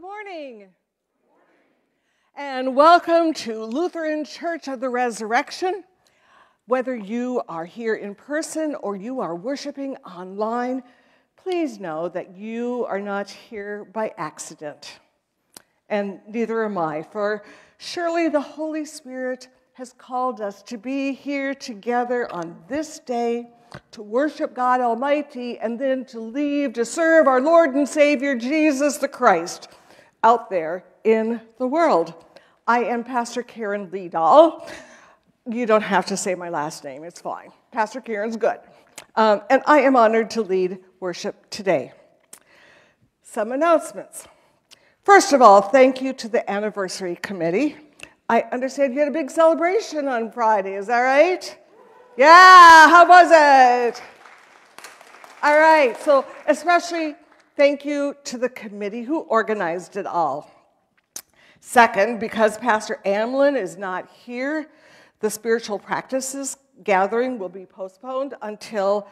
Good morning. And welcome to Lutheran Church of the Resurrection. Whether you are here in person or you are worshiping online, please know that you are not here by accident. And neither am I, for surely the Holy Spirit has called us to be here together on this day to worship God Almighty and then to leave to serve our Lord and Savior Jesus the Christ out there in the world. I am Pastor Karen Leedahl. You don't have to say my last name, it's fine. Pastor Karen's good. Um, and I am honored to lead worship today. Some announcements. First of all, thank you to the anniversary committee. I understand you had a big celebration on Friday, is that right? Yeah, how was it? All right, so especially thank you to the committee who organized it all. Second, because Pastor Amlin is not here, the spiritual practices gathering will be postponed until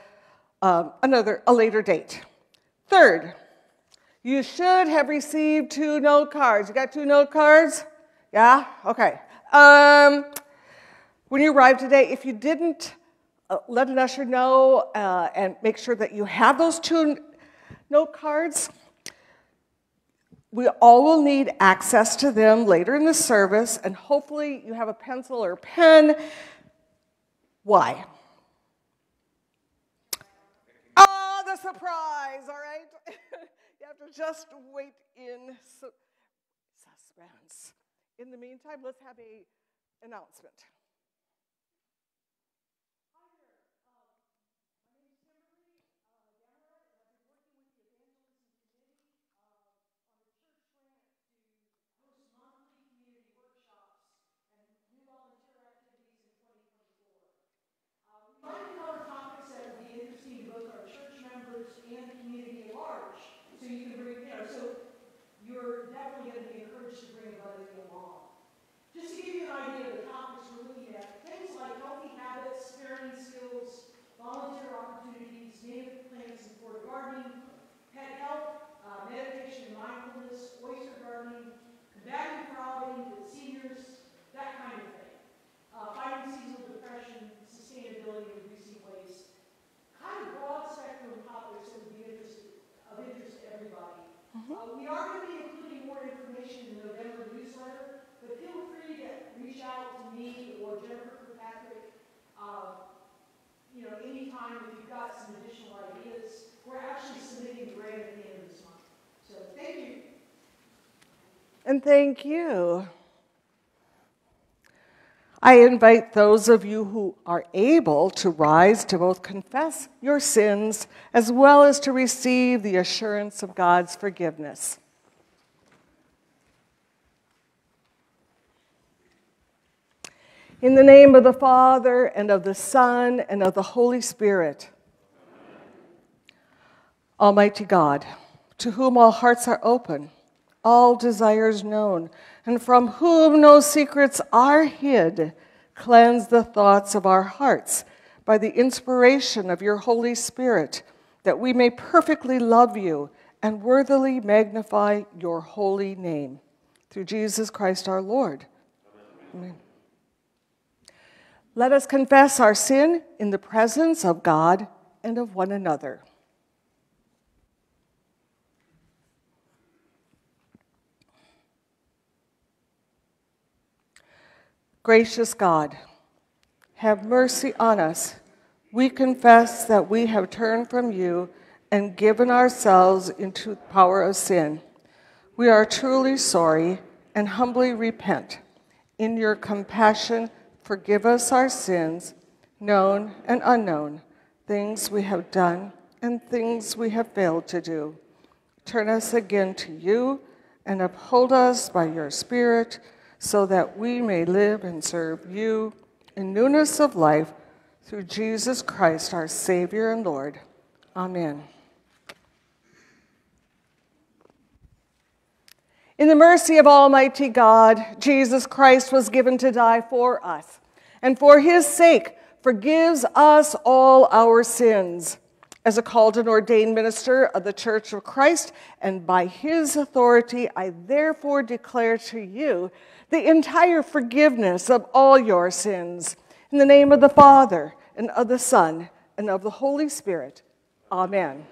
um, another a later date. Third, you should have received two note cards. You got two note cards? Yeah? Okay. Um, when you arrive today, if you didn't, uh, let an usher know uh, and make sure that you have those two note cards. We all will need access to them later in the service, and hopefully you have a pencil or pen. Why? Oh, the surprise, all right? you have to just wait in su- suspense. In the meantime, let's have a announcement. Finding other topics that would be interesting to both our church members and the community at large. So you can bring, you know, so you're definitely going to be encouraged to bring others along. Just to give you an idea of the topics we're looking at, things like healthy habits, parenting skills, volunteer opportunities, native plants gardening, pet health, uh, meditation and mindfulness, oyster gardening, combating crowding with seniors, that kind of thing. Uh, fighting seasonal depression, sustainability, reducing waste. Kind of broad spectrum topics that would be interest, of interest to everybody. Uh, we are going to be including more information in the November newsletter, but feel free to reach out to me or Jennifer Kirkpatrick, uh, you know, anytime if you've got some additional ideas. We're actually submitting grant at the end of this month. So thank you. And thank you. I invite those of you who are able to rise to both confess your sins as well as to receive the assurance of God's forgiveness. In the name of the Father, and of the Son, and of the Holy Spirit. Almighty God, to whom all hearts are open, all desires known, and from whom no secrets are hid, cleanse the thoughts of our hearts by the inspiration of your Holy Spirit, that we may perfectly love you and worthily magnify your holy name. Through Jesus Christ our Lord. Amen. Let us confess our sin in the presence of God and of one another. Gracious God, have mercy on us. We confess that we have turned from you and given ourselves into the power of sin. We are truly sorry and humbly repent. In your compassion, forgive us our sins, known and unknown, things we have done and things we have failed to do. Turn us again to you and uphold us by your Spirit so that we may live and serve you in newness of life through Jesus Christ, our Savior and Lord. Amen. In the mercy of Almighty God, Jesus Christ was given to die for us, and for his sake forgives us all our sins As a called and ordained minister of the Church of Christ, and by his authority, I therefore declare to you the entire forgiveness of all your sins. In the name of the Father, and of the Son, and of the Holy Spirit. Amen.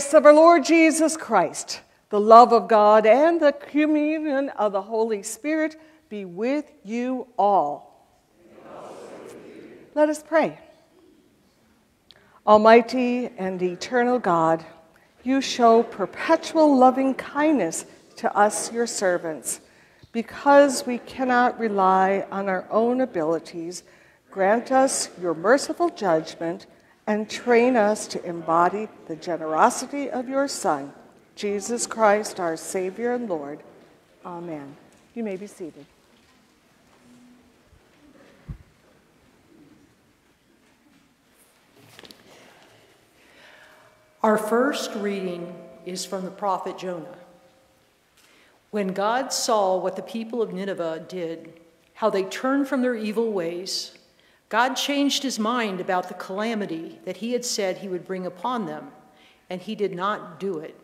Grace of our Lord Jesus Christ, the love of God, and the communion of the Holy Spirit be with you all. Let us pray. Almighty and eternal God, you show perpetual loving kindness to us, your servants. Because we cannot rely on our own abilities, grant us your merciful judgment and train us to embody the generosity of your Son, Jesus Christ, our Savior and Lord. Amen. You may be seated. Our first reading is from the prophet Jonah. When God saw what the people of Nineveh did, how they turned from their evil ways, God changed his mind about the calamity that he had said he would bring upon them, and he did not do it.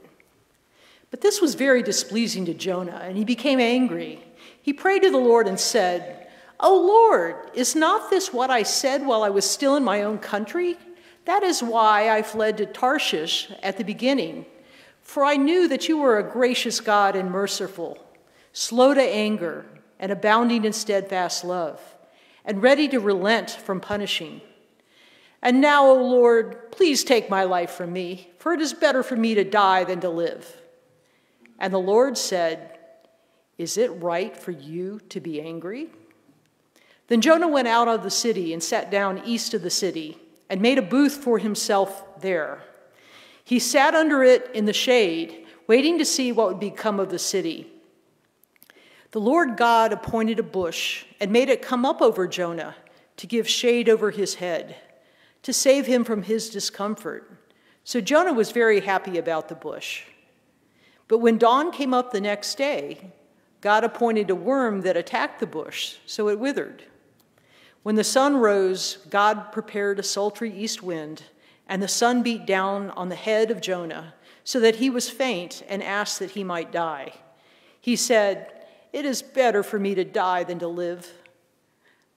But this was very displeasing to Jonah, and he became angry. He prayed to the Lord and said, O Lord, is not this what I said while I was still in my own country? That is why I fled to Tarshish at the beginning, for I knew that you were a gracious God and merciful, slow to anger, and abounding in steadfast love, and ready to relent from punishing. And now, O Lord, please take my life from me, for it is better for me to die than to live. And the Lord said, Is it right for you to be angry? Then Jonah went out of the city and sat down east of the city and made a booth for himself there. He sat under it in the shade, waiting to see what would become of the city. The Lord God appointed a bush and made it come up over Jonah to give shade over his head, to save him from his discomfort. So Jonah was very happy about the bush. But when dawn came up the next day, God appointed a worm that attacked the bush, so it withered. When the sun rose, God prepared a sultry east wind, and the sun beat down on the head of Jonah, so that he was faint and asked that he might die. He said, It is better for me to die than to live.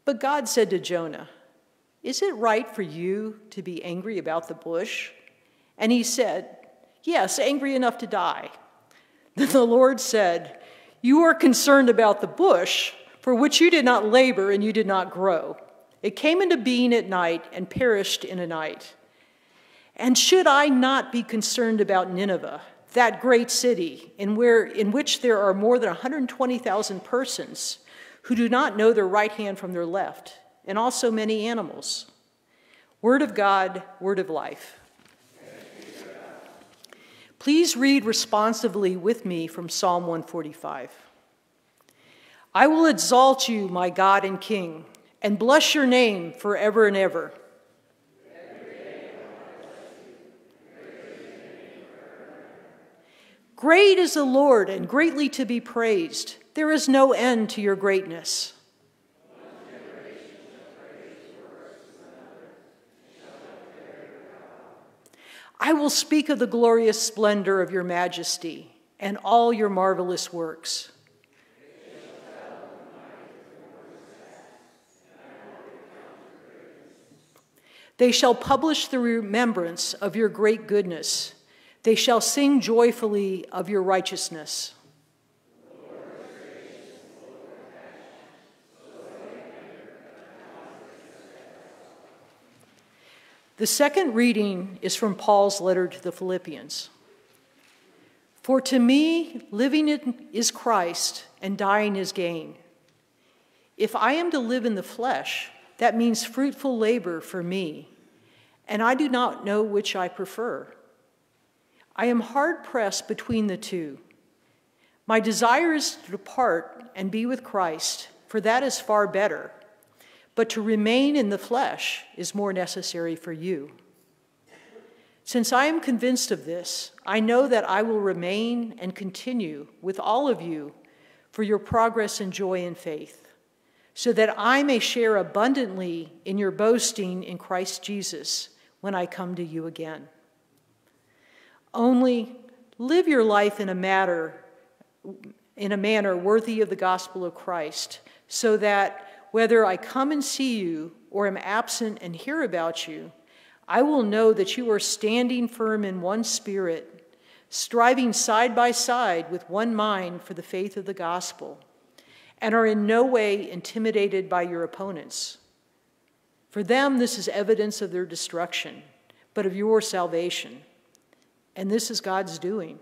But God said to Jonah, Is it right for you to be angry about the bush? And he said, Yes, angry enough to die. Then the Lord said, You are concerned about the bush for which you did not labor and you did not grow. It came into being at night and perished in a night. And should I not be concerned about Nineveh, that great city in, where, in which there are more than 120,000 persons who do not know their right hand from their left, and also many animals? Word of God, word of life. Please read responsively with me from Psalm 145. I will exalt you, my God and King, and bless your name forever and ever. Great is the Lord and greatly to be praised. There is no end to your greatness. I will speak of the glorious splendor of your majesty and all your marvelous works. They shall publish the remembrance of your great goodness. They shall sing joyfully of your righteousness. The second reading is from Paul's letter to the Philippians. For to me, living is Christ and dying is gain. If I am to live in the flesh, that means fruitful labor for me, and I do not know which I prefer. I am hard pressed between the two. My desire is to depart and be with Christ, for that is far better, but to remain in the flesh is more necessary for you. Since I am convinced of this, I know that I will remain and continue with all of you for your progress and joy in faith so that I may share abundantly in your boasting in Christ Jesus when I come to you again. Only live your life in a matter in a manner worthy of the gospel of Christ, so that whether I come and see you or am absent and hear about you, I will know that you are standing firm in one spirit, striving side by side with one mind for the faith of the gospel and are in no way intimidated by your opponents. For them, this is evidence of their destruction, but of your salvation. And this is God's doing.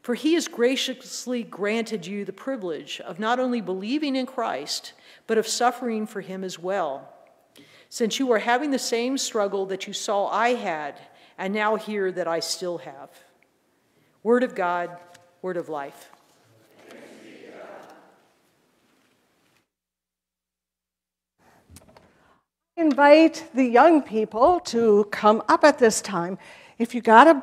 For he has graciously granted you the privilege of not only believing in Christ, but of suffering for him as well, since you are having the same struggle that you saw I had and now hear that I still have. Word of God, word of life. invite the young people to come up at this time. If you got a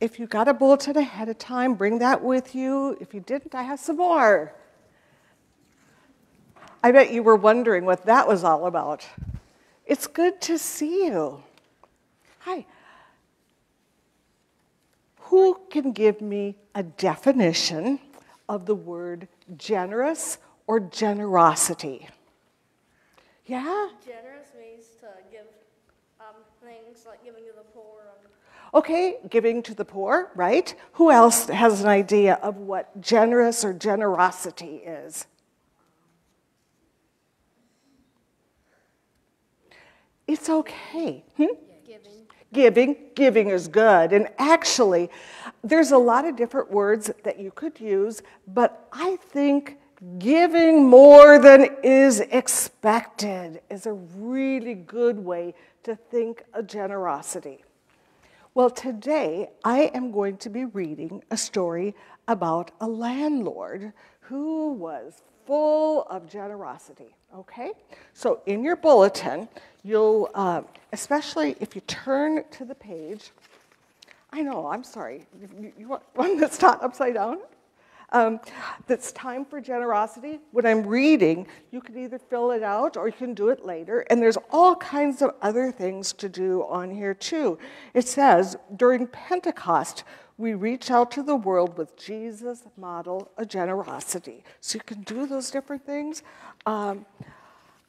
if you got a bulletin ahead of time, bring that with you. If you didn't, I have some more. I bet you were wondering what that was all about. It's good to see you. Hi. Who can give me a definition of the word generous or generosity? Yeah? Generous means to give um, things like giving. And Okay, giving to the poor, right? Who else has an idea of what generous or generosity is? It's okay. Hmm? giving. Giving, giving is good. And actually, there's a lot of different words that you could use, but I think giving more than is expected is a really good way to think of generosity. Well, today I am going to be reading a story about a landlord who was full of generosity. Okay? So in your bulletin, you'll, uh, especially if you turn to the page, I know, I'm sorry. You, you want one that's not upside down? Um, that's time for generosity. When I'm reading, you can either fill it out or you can do it later. And there's all kinds of other things to do on here too. It says, during Pentecost, we reach out to the world with Jesus' model of generosity. So you can do those different things. Um,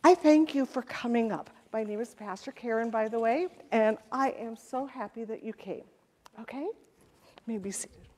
I thank you for coming up. My name is Pastor Karen, by the way, and I am so happy that you came. Okay? may Maybe seated.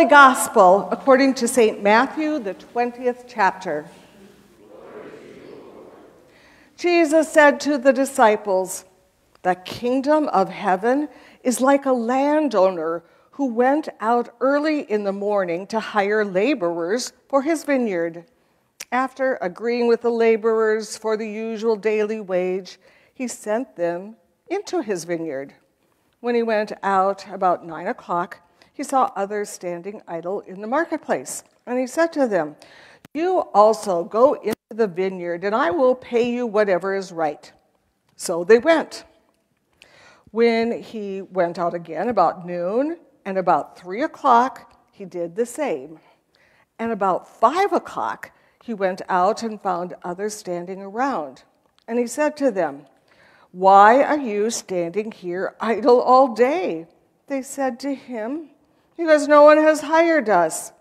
Holy Gospel according to St. Matthew, the 20th chapter. Jesus said to the disciples, The kingdom of heaven is like a landowner who went out early in the morning to hire laborers for his vineyard. After agreeing with the laborers for the usual daily wage, he sent them into his vineyard. When he went out about nine o'clock, he saw others standing idle in the marketplace. And he said to them, You also go into the vineyard, and I will pay you whatever is right. So they went. When he went out again about noon and about three o'clock, he did the same. And about five o'clock, he went out and found others standing around. And he said to them, Why are you standing here idle all day? They said to him, because no one has hired us.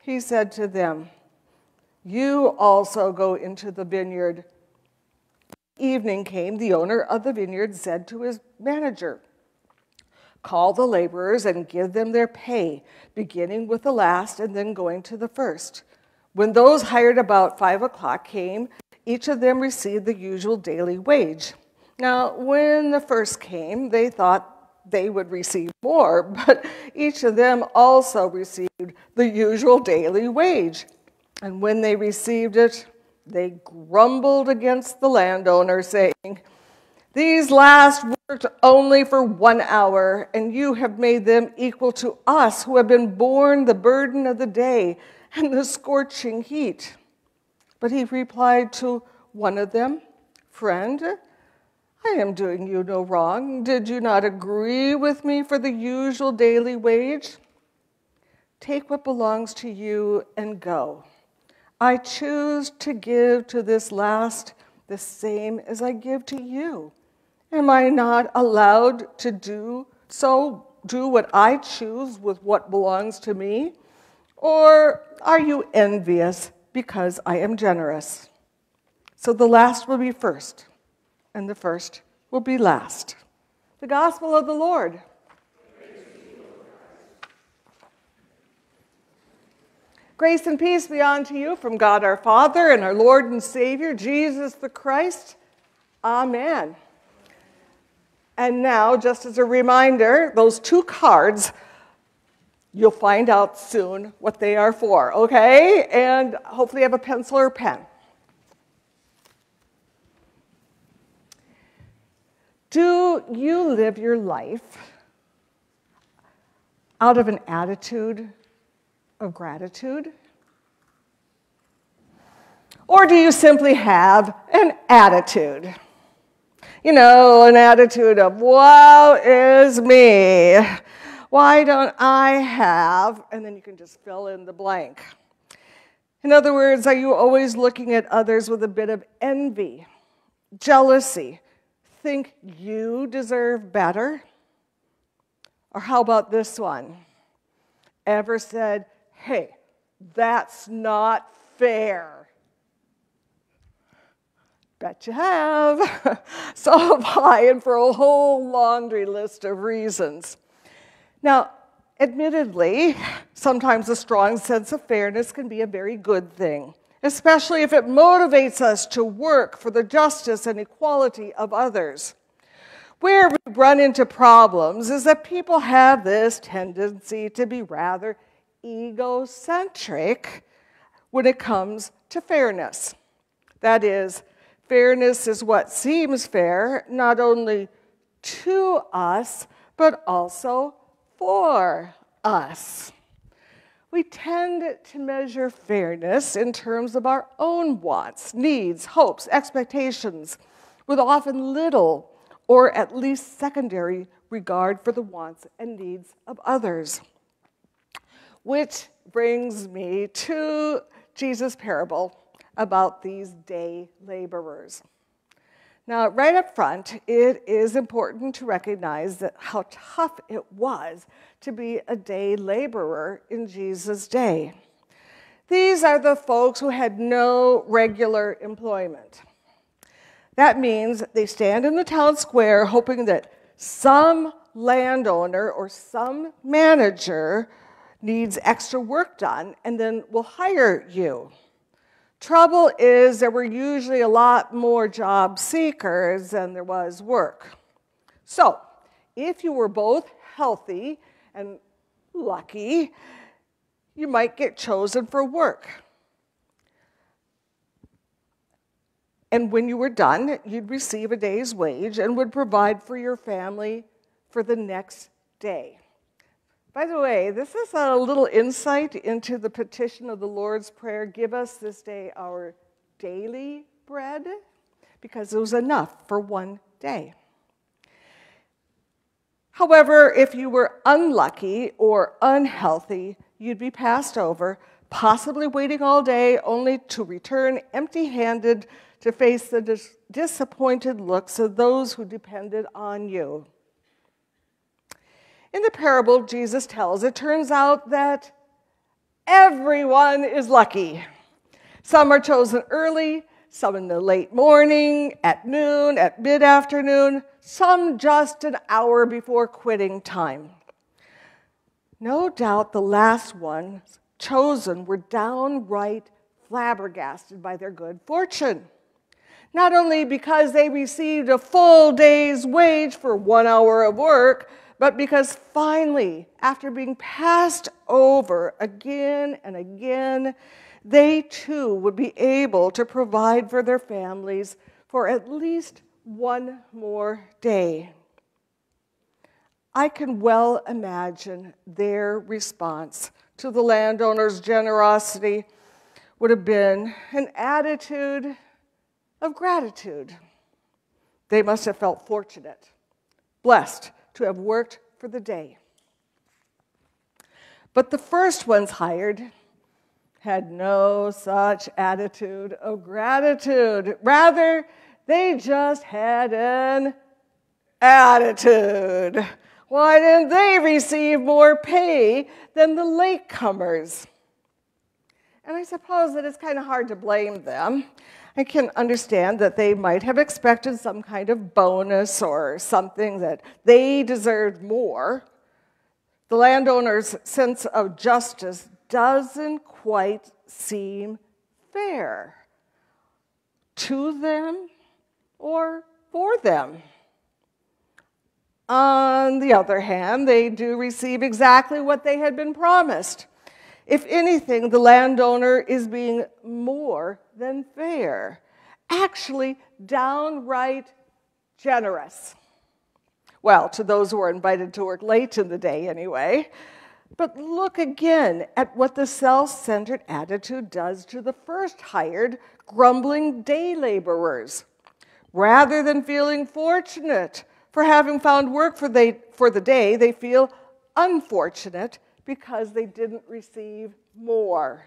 He said to them, You also go into the vineyard. Evening came, the owner of the vineyard said to his manager, Call the laborers and give them their pay, beginning with the last and then going to the first. When those hired about five o'clock came, each of them received the usual daily wage. Now, when the first came, they thought they would receive more, but each of them also received the usual daily wage. And when they received it, they grumbled against the landowner, saying, These last worked only for one hour, and you have made them equal to us who have been borne the burden of the day and the scorching heat. But he replied to one of them, Friend, I am doing you no wrong. Did you not agree with me for the usual daily wage? Take what belongs to you and go. I choose to give to this last the same as I give to you. Am I not allowed to do so, do what I choose with what belongs to me? Or are you envious because I am generous? So the last will be first, and the first will be last. The gospel of the Lord. Grace and peace be unto you from God our Father and our Lord and Savior, Jesus the Christ. Amen. And now, just as a reminder, those two cards, you'll find out soon what they are for, okay? And hopefully, you have a pencil or pen. Do you live your life out of an attitude of gratitude? Or do you simply have an attitude? You know, an attitude of, woe is me. Why don't I have? And then you can just fill in the blank. In other words, are you always looking at others with a bit of envy, jealousy, think you deserve better? Or how about this one? Ever said, hey, that's not fair. Bet you have. so have I, and for a whole laundry list of reasons. Now, admittedly, sometimes a strong sense of fairness can be a very good thing, especially if it motivates us to work for the justice and equality of others. Where we run into problems is that people have this tendency to be rather egocentric when it comes to fairness. That is, fairness is what seems fair, not only to us, but also for us. We tend to measure fairness in terms of our own wants, needs, hopes, expectations, with often little or at least secondary regard for the wants and needs of others. Which brings me to Jesus' parable about these day laborers. Now, right up front, it is important to recognize that how tough it was to be a day laborer in Jesus' day. These are the folks who had no regular employment. That means they stand in the town square hoping that some landowner or some manager needs extra work done and then will hire you. Trouble is, there were usually a lot more job seekers than there was work. So, if you were both healthy and lucky, you might get chosen for work. And when you were done, you'd receive a day's wage and would provide for your family for the next day. By the way, this is a little insight into the petition of the Lord's Prayer Give us this day our daily bread, because it was enough for one day. However, if you were unlucky or unhealthy, you'd be passed over, possibly waiting all day only to return empty handed to face the dis- disappointed looks of those who depended on you. In the parable Jesus tells, it turns out that everyone is lucky. Some are chosen early, some in the late morning, at noon, at mid afternoon, some just an hour before quitting time. No doubt the last ones chosen were downright flabbergasted by their good fortune. Not only because they received a full day's wage for one hour of work, but because finally, after being passed over again and again, they too would be able to provide for their families for at least one more day. I can well imagine their response to the landowner's generosity would have been an attitude of gratitude. They must have felt fortunate, blessed to have worked for the day. But the first ones hired had no such attitude of gratitude. Rather, they just had an attitude. Why didn't they receive more pay than the latecomers? And I suppose that it's kind of hard to blame them. I can understand that they might have expected some kind of bonus or something that they deserved more. The landowner's sense of justice doesn't quite seem fair to them or for them. On the other hand, they do receive exactly what they had been promised. If anything, the landowner is being more than fair, actually, downright generous. Well, to those who are invited to work late in the day, anyway. But look again at what the self centered attitude does to the first hired, grumbling day laborers. Rather than feeling fortunate for having found work for, they, for the day, they feel unfortunate because they didn't receive more.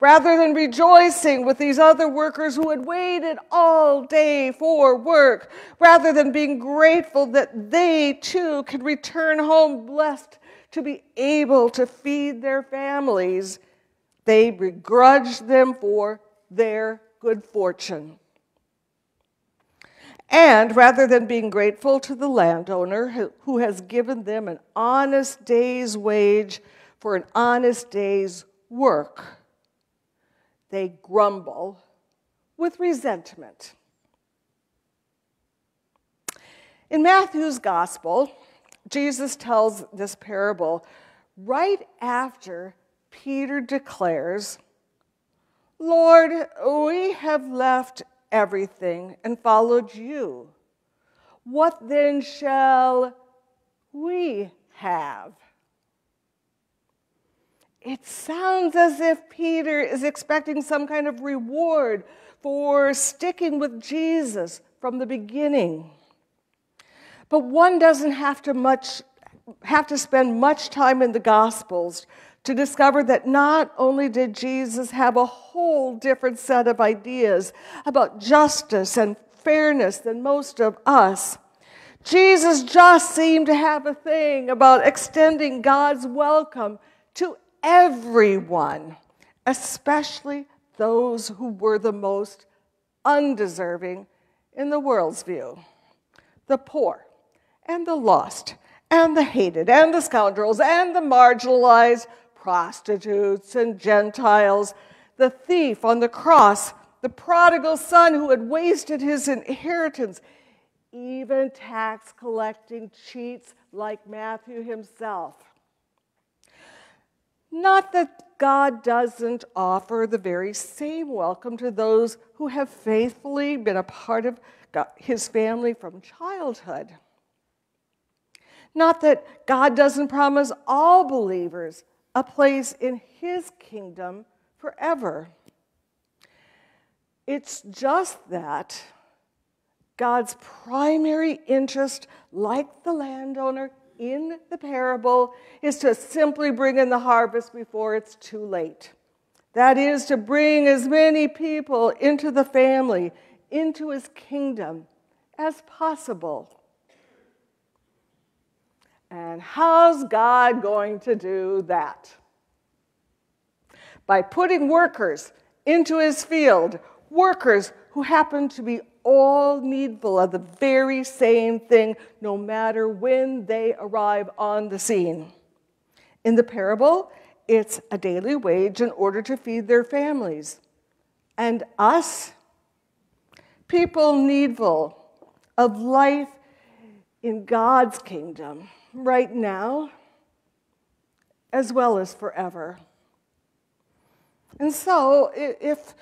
Rather than rejoicing with these other workers who had waited all day for work, rather than being grateful that they too could return home blessed to be able to feed their families, they begrudged them for their good fortune. And rather than being grateful to the landowner who has given them an honest day's wage for an honest day's work, they grumble with resentment. In Matthew's gospel, Jesus tells this parable right after Peter declares, Lord, we have left everything and followed you. What then shall we have? It sounds as if Peter is expecting some kind of reward for sticking with Jesus from the beginning. But one doesn't have to much have to spend much time in the gospels to discover that not only did Jesus have a whole different set of ideas about justice and fairness than most of us, Jesus just seemed to have a thing about extending God's welcome to everyone, especially those who were the most undeserving in the world's view the poor and the lost and the hated and the scoundrels and the marginalized prostitutes and Gentiles, the thief on the cross, the prodigal son who had wasted his inheritance, even tax collecting cheats like Matthew himself. Not that God doesn't offer the very same welcome to those who have faithfully been a part of his family from childhood. Not that God doesn't promise all believers a place in his kingdom forever. It's just that God's primary interest, like the landowner in the parable, is to simply bring in the harvest before it's too late. That is, to bring as many people into the family, into his kingdom as possible. And how's God going to do that? By putting workers into his field, workers who happen to be all needful of the very same thing, no matter when they arrive on the scene. In the parable, it's a daily wage in order to feed their families. And us, people needful of life in God's kingdom right now as well as forever. And so, if,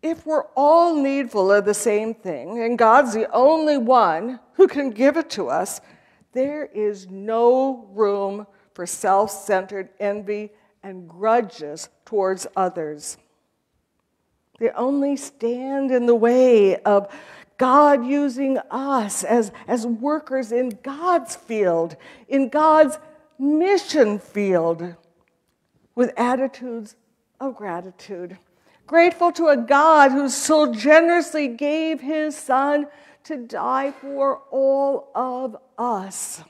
if we're all needful of the same thing, and God's the only one who can give it to us, there is no room for self centered envy and grudges towards others. They only stand in the way of God using us as, as workers in God's field, in God's mission field, with attitudes of gratitude. Grateful to a God who so generously gave his son to die for all of us.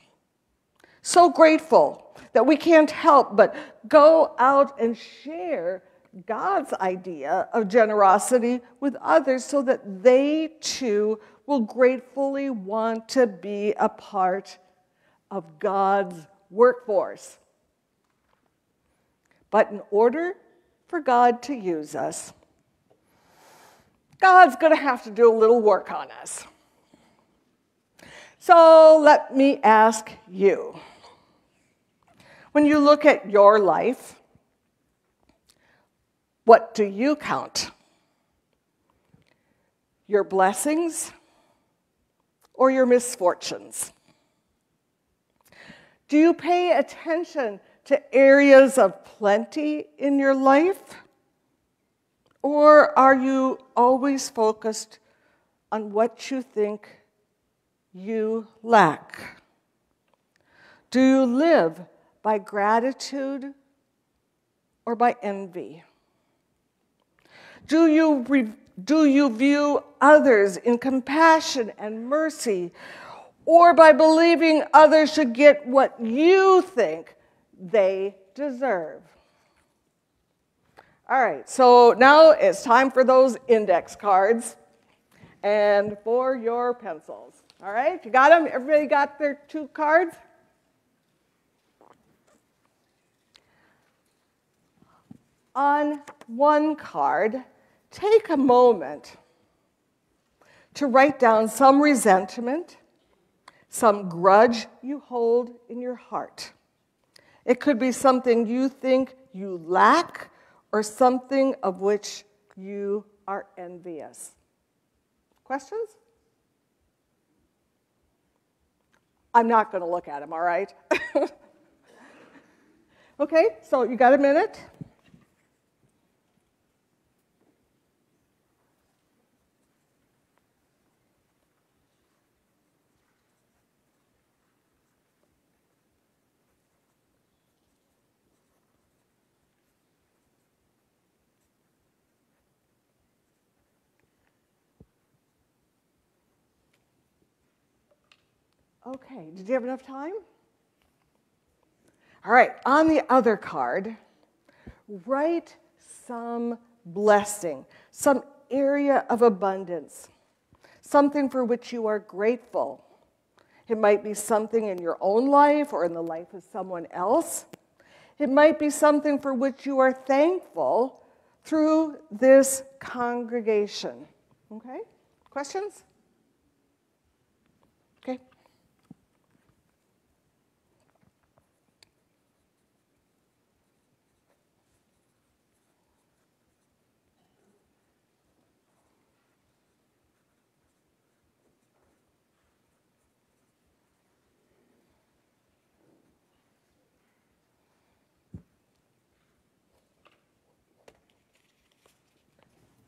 So grateful that we can't help but go out and share God's idea of generosity with others so that they too will gratefully want to be a part of God's workforce. But in order for God to use us, God's going to have to do a little work on us. So let me ask you when you look at your life, what do you count? Your blessings or your misfortunes? Do you pay attention to areas of plenty in your life? Or are you always focused on what you think you lack? Do you live by gratitude or by envy? Do you, re- do you view others in compassion and mercy or by believing others should get what you think they deserve? All right, so now it's time for those index cards and for your pencils. All right, you got them? Everybody got their two cards? On one card, take a moment to write down some resentment, some grudge you hold in your heart. It could be something you think you lack or something of which you are envious. Questions? I'm not going to look at them, all right? okay, so you got a minute? Okay, did you have enough time? All right, on the other card, write some blessing, some area of abundance, something for which you are grateful. It might be something in your own life or in the life of someone else. It might be something for which you are thankful through this congregation. Okay? Questions?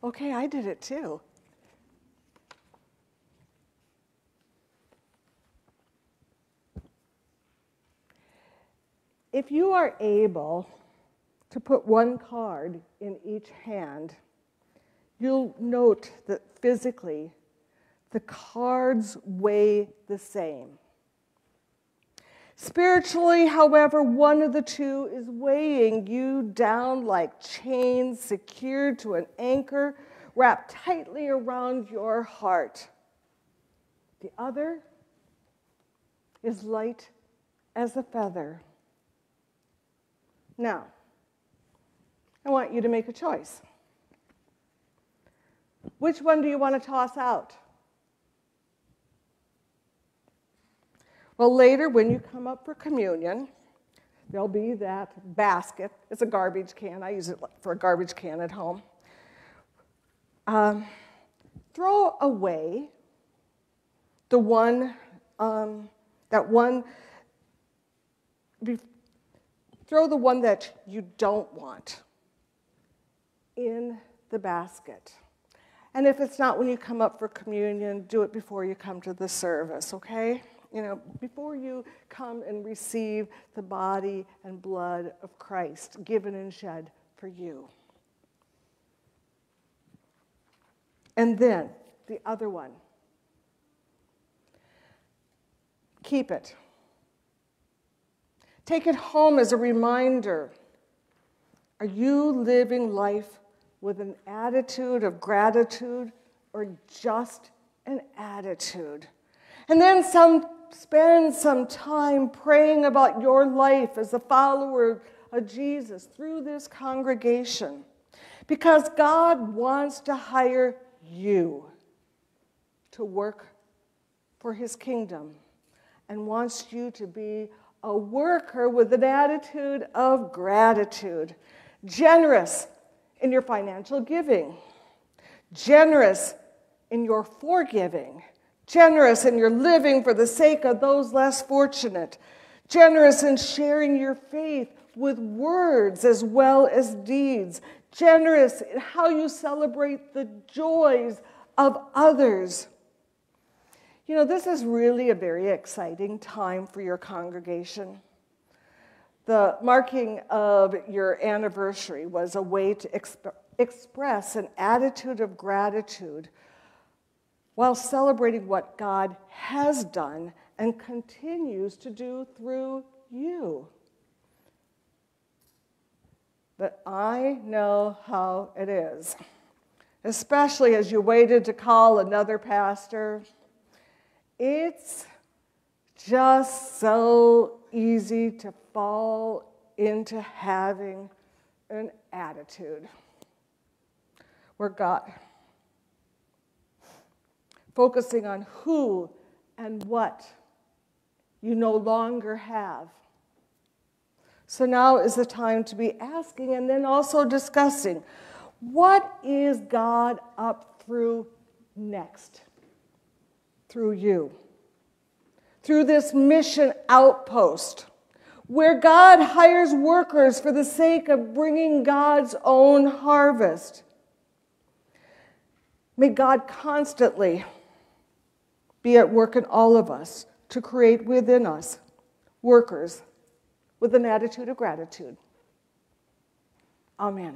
Okay, I did it too. If you are able to put one card in each hand, you'll note that physically the cards weigh the same. Spiritually, however, one of the two is weighing you down like chains secured to an anchor wrapped tightly around your heart. The other is light as a feather. Now, I want you to make a choice. Which one do you want to toss out? Well, later, when you come up for communion, there'll be that basket. It's a garbage can. I use it for a garbage can at home. Um, throw away the one, um, that one, be, throw the one that you don't want in the basket. And if it's not when you come up for communion, do it before you come to the service, okay? you know, before you come and receive the body and blood of Christ given and shed for you. And then the other one keep it. Take it home as a reminder. Are you living life with an attitude of gratitude or just an attitude? And then some spend some time praying about your life as a follower of Jesus through this congregation because God wants to hire you to work for his kingdom and wants you to be a worker with an attitude of gratitude, generous in your financial giving, generous in your forgiving, generous in your living for the sake of those less fortunate, generous in sharing your faith with words as well as deeds, generous in how you celebrate the joys of others. You know, this is really a very exciting time for your congregation. The marking of your anniversary was a way to exp- express an attitude of gratitude while celebrating what God has done and continues to do through you. But I know how it is, especially as you waited to call another pastor. It's just so easy to fall into having an attitude where God, focusing on who and what you no longer have. So now is the time to be asking and then also discussing what is God up through next? Through you. Through this mission outpost where God hires workers for the sake of bringing God's own harvest. May God constantly be at work in all of us to create within us workers with an attitude of gratitude. Amen.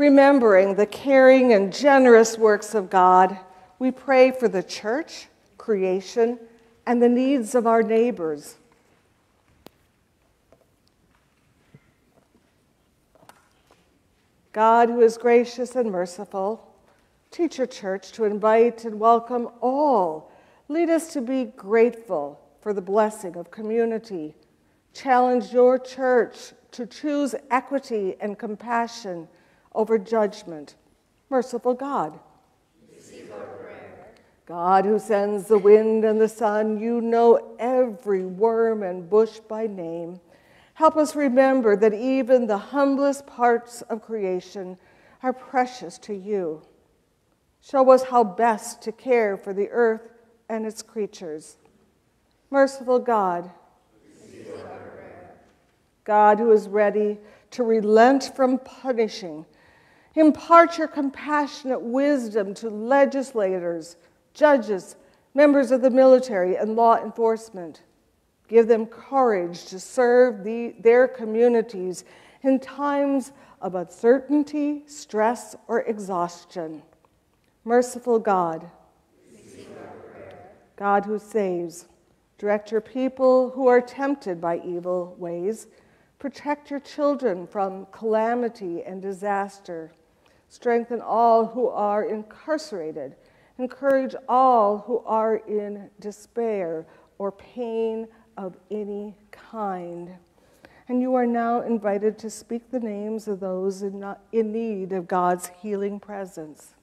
Remembering the caring and generous works of God, we pray for the church, creation, and the needs of our neighbors. God, who is gracious and merciful, teach your church to invite and welcome all. Lead us to be grateful for the blessing of community. Challenge your church to choose equity and compassion over judgment. Merciful God. God, who sends the wind and the sun, you know every worm and bush by name. Help us remember that even the humblest parts of creation are precious to you. Show us how best to care for the earth and its creatures. Merciful God, God who is ready to relent from punishing, impart your compassionate wisdom to legislators, judges, members of the military, and law enforcement. Give them courage to serve the, their communities in times of uncertainty, stress, or exhaustion. Merciful God, God who saves, direct your people who are tempted by evil ways. Protect your children from calamity and disaster. Strengthen all who are incarcerated. Encourage all who are in despair or pain of any kind. And you are now invited to speak the names of those in, need of God's healing presence.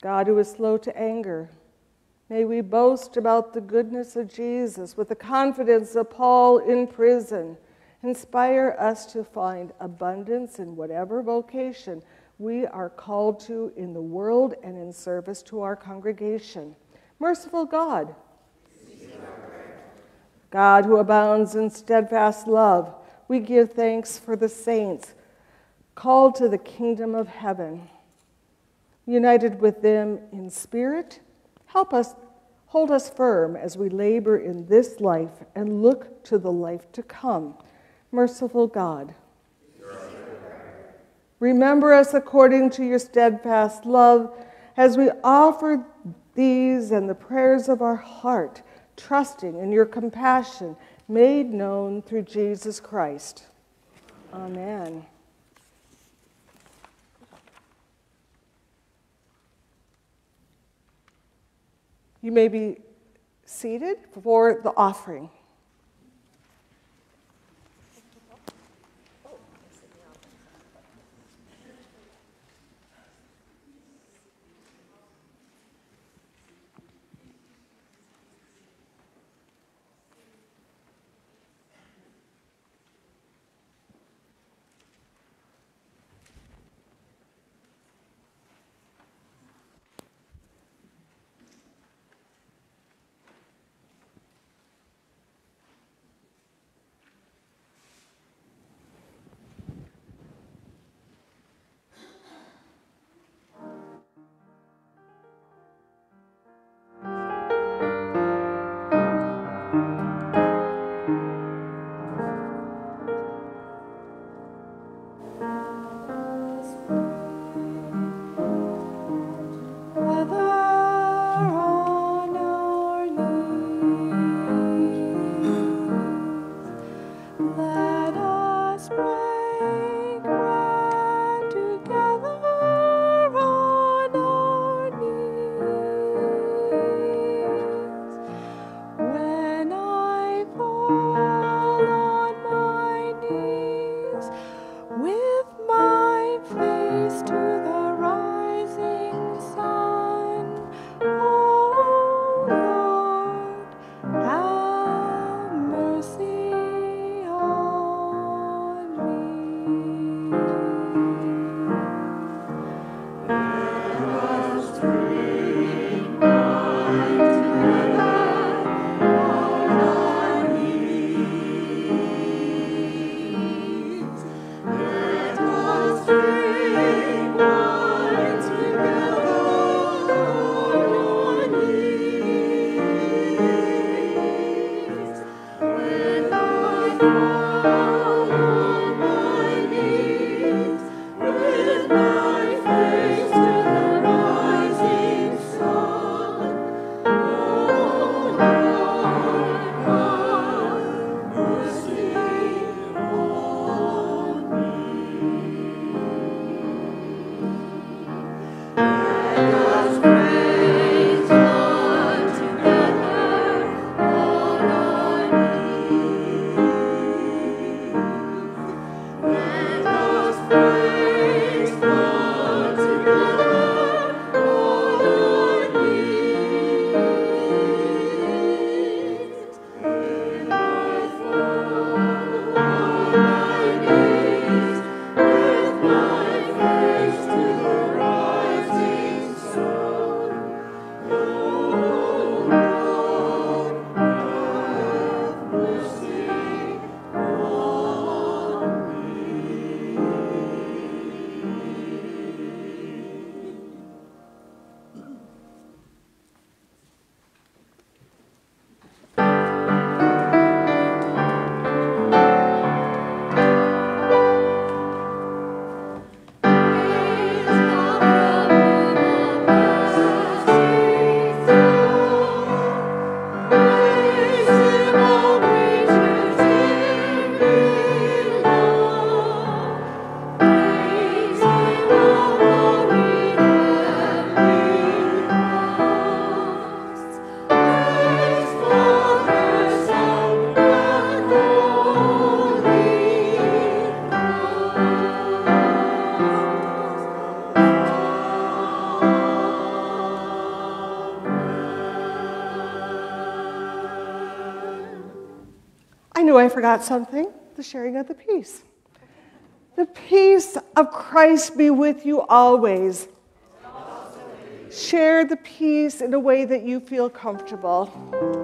God, who is slow to anger, may we boast about the goodness of Jesus with the confidence of Paul in prison Inspire us to find abundance in whatever vocation we are called to in the world and in service to our congregation. Merciful God, God who abounds in steadfast love, we give thanks for the saints called to the kingdom of heaven. United with them in spirit, help us hold us firm as we labor in this life and look to the life to come merciful God. Remember us according to your steadfast love as we offer these and the prayers of our heart, trusting in your compassion made known through Jesus Christ. Amen. You may be seated for the offering. Forgot something the sharing of the peace. The peace of Christ be with you always. Share the peace in a way that you feel comfortable.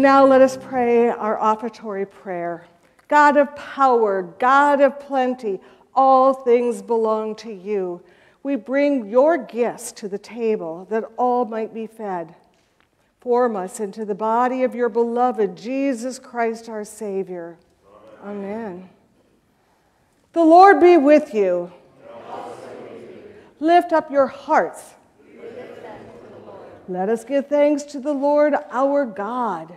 And now let us pray our offertory prayer. God of power, God of plenty, all things belong to you. We bring your gifts to the table that all might be fed. Form us into the body of your beloved Jesus Christ, our Savior. Amen. Amen. The Lord be with you. Lift up your hearts. Let us give thanks to the Lord our God.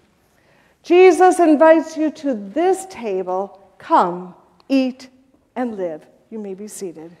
Jesus invites you to this table. Come, eat, and live. You may be seated.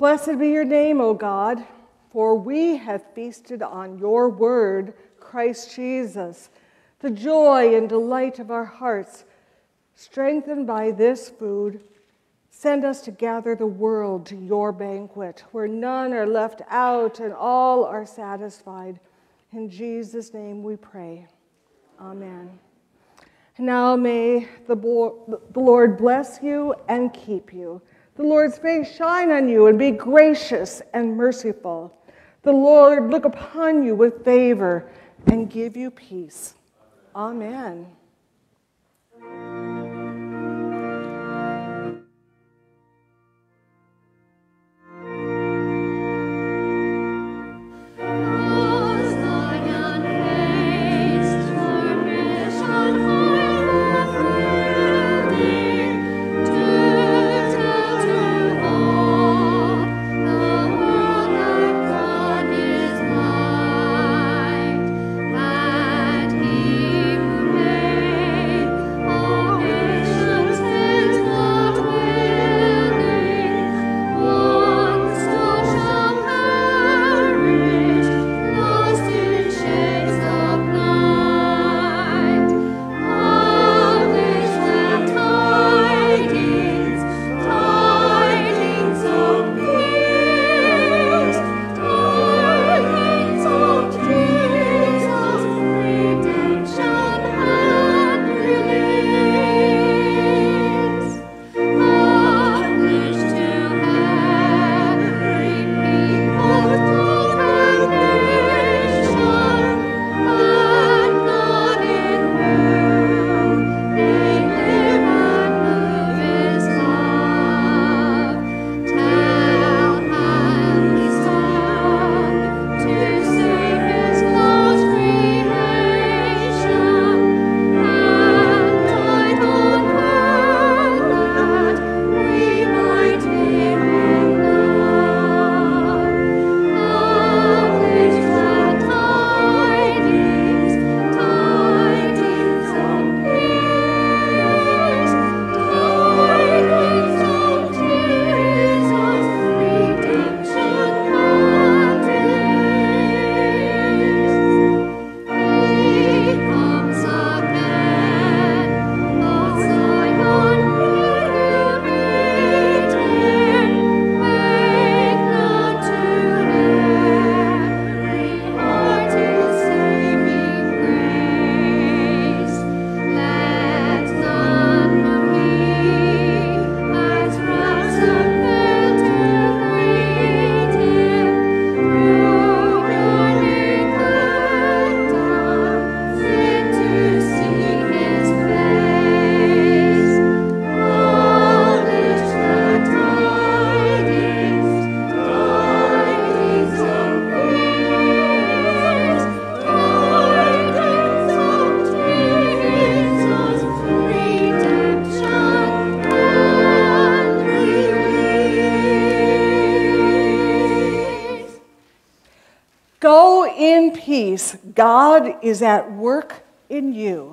Blessed be your name, O God, for we have feasted on your word, Christ Jesus, the joy and delight of our hearts. Strengthened by this food, send us to gather the world to your banquet, where none are left out and all are satisfied. In Jesus' name we pray. Amen. Now may the Lord bless you and keep you. The Lord's face shine on you and be gracious and merciful. The Lord look upon you with favor and give you peace. Amen. God is at work in you.